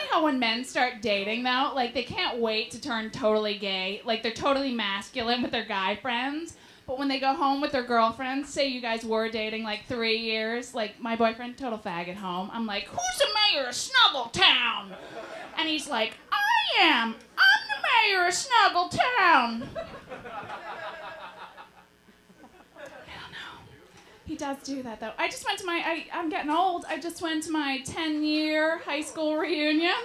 funny how when men start dating though, like they can't wait to turn totally gay. Like they're totally masculine with their guy friends. But when they go home with their girlfriends, say you guys were dating like three years, like my boyfriend, total fag at home. I'm like, who's the mayor of Snuggletown? And he's like, I am. I'm the mayor of Snuggletown. He does do that though. I just went to my. I, I'm getting old. I just went to my 10 year high school reunion.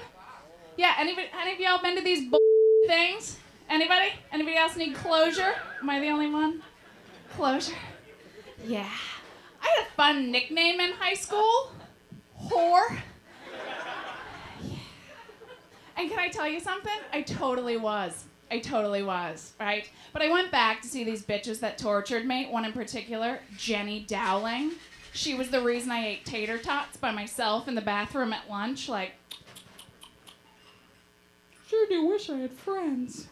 Yeah. Anybody? Any of y'all been to these bull things? Anybody? Anybody else need closure? Am I the only one? Closure. Yeah. I had a fun nickname in high school. Whore. Yeah. And can I tell you something? I totally was. I totally was, right? But I went back to see these bitches that tortured me. One in particular, Jenny Dowling. She was the reason I ate tater tots by myself in the bathroom at lunch. Like, sure do wish I had friends.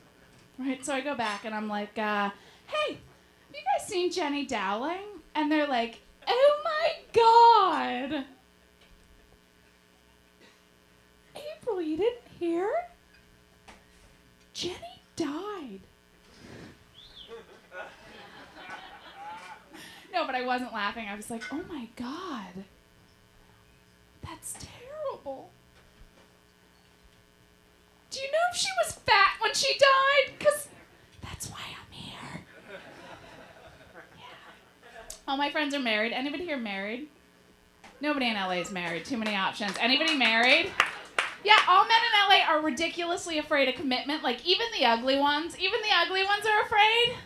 Right? So I go back and I'm like, uh, hey, have you guys seen Jenny Dowling? And they're like, oh my god. April, you didn't hear? Jenny died. no, but I wasn't laughing. I was like, oh my God. That's terrible. Do you know if she was fat when she died? Because that's why I'm here. Yeah. All my friends are married. Anybody here married? Nobody in LA is married. Too many options. Anybody married? Yeah, all men in LA are ridiculously afraid of commitment. Like even the ugly ones, even the ugly ones are afraid.